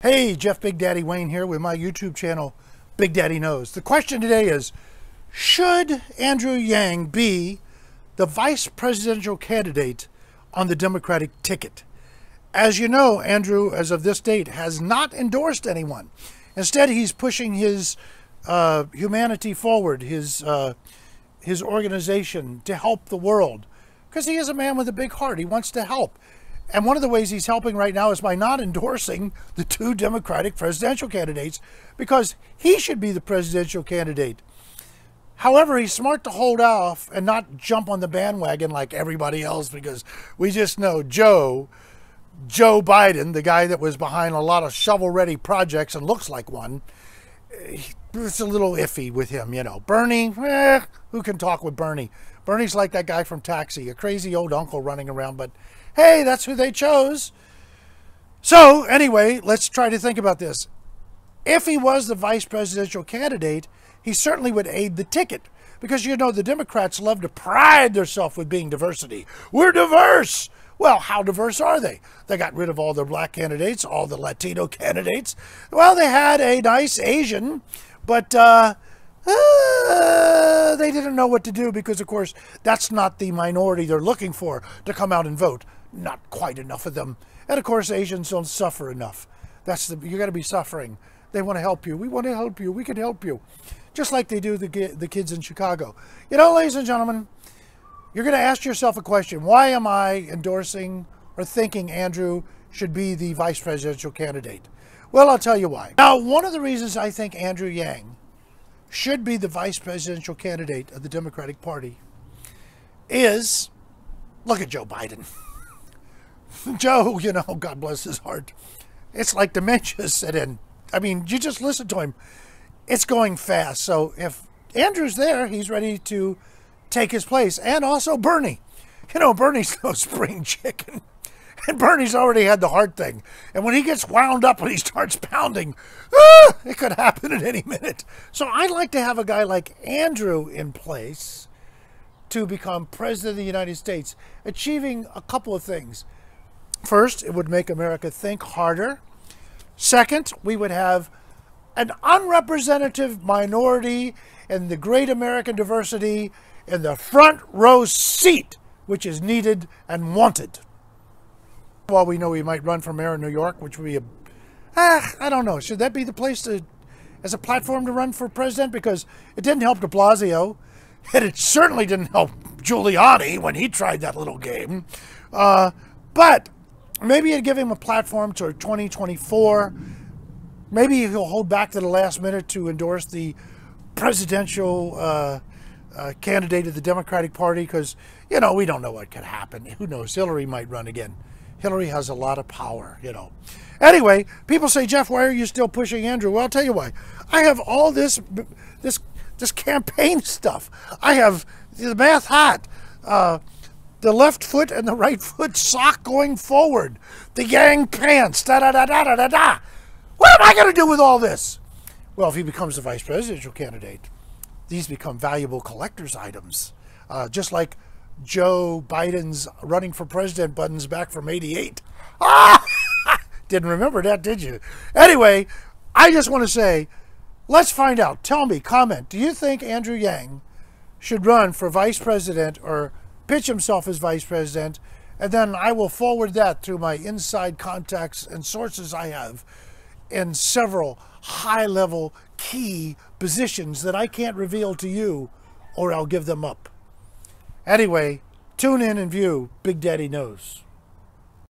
Hey, Jeff Big Daddy Wayne here with my YouTube channel, Big Daddy Knows. The question today is Should Andrew Yang be the vice presidential candidate on the Democratic ticket? As you know, Andrew, as of this date, has not endorsed anyone. Instead, he's pushing his uh, humanity forward, his, uh, his organization to help the world. Because he is a man with a big heart. He wants to help. And one of the ways he's helping right now is by not endorsing the two Democratic presidential candidates because he should be the presidential candidate. However, he's smart to hold off and not jump on the bandwagon like everybody else because we just know Joe, Joe Biden, the guy that was behind a lot of shovel ready projects and looks like one, it's a little iffy with him, you know. Bernie, eh, who can talk with Bernie? Bernie's like that guy from Taxi, a crazy old uncle running around, but hey, that's who they chose. So, anyway, let's try to think about this. If he was the vice presidential candidate, he certainly would aid the ticket. Because, you know, the Democrats love to pride themselves with being diversity. We're diverse. Well, how diverse are they? They got rid of all the black candidates, all the Latino candidates. Well, they had a nice Asian, but uh, uh, they didn't know what to do because, of course, that's not the minority they're looking for to come out and vote not quite enough of them. And of course, Asians don't suffer enough. That's the you got to be suffering. They want to help you. We want to help you. We can help you, just like they do the the kids in Chicago. You know, ladies and gentlemen, you're going to ask yourself a question: Why am I endorsing or thinking Andrew should be the vice presidential candidate? Well, I'll tell you why. Now, one of the reasons I think Andrew Yang should be the vice presidential candidate of the Democratic Party is look at Joe Biden. Joe, you know, God bless his heart. It's like dementia set in. I mean, you just listen to him. It's going fast. So if Andrew's there, he's ready to take his place. And also Bernie. You know, Bernie's no spring chicken. And Bernie's already had the heart thing. And when he gets wound up and he starts pounding, ah, it could happen at any minute. So I'd like to have a guy like Andrew in place to become president of the United States, achieving a couple of things. First, it would make America think harder. Second, we would have an unrepresentative minority in the great American diversity in the front row seat, which is needed and wanted. While we know he might run for mayor of New York, which would be a, ah, I don't know, should that be the place to, as a platform to run for president? Because it didn't help de Blasio, and it certainly didn't help Giuliani when he tried that little game. Uh, but maybe it'd give him a platform to 2024. Maybe he'll hold back to the last minute to endorse the presidential uh, uh, candidate of the Democratic Party because, you know, we don't know what could happen. Who knows? Hillary might run again. Hillary has a lot of power, you know. Anyway, people say, Jeff, why are you still pushing Andrew? Well, I'll tell you why. I have all this, this, this campaign stuff. I have the math hot. Uh, the left foot and the right foot sock going forward, the yang pants, da da da da da da da. What am I going to do with all this? Well, if he becomes the vice presidential candidate, these become valuable collector's items. Uh, just like Joe Biden's running for president buttons back from 88. Ah! Didn't remember that, did you? Anyway, I just want to say, let's find out. Tell me, comment. Do you think Andrew Yang should run for vice president or pitch himself as vice president, and then I will forward that through my inside contacts and sources I have in several high level key positions that I can't reveal to you or I'll give them up. Anyway, tune in and view Big Daddy Knows.